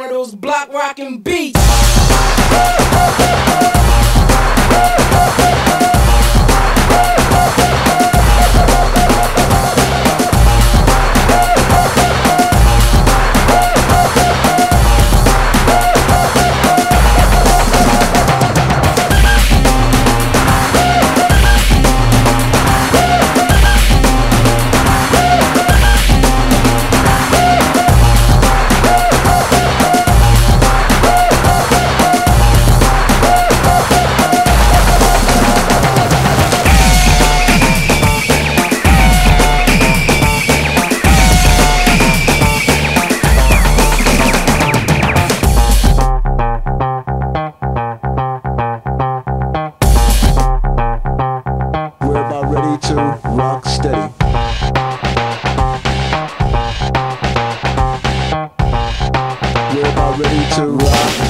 one of those block rockin' beats. to rock.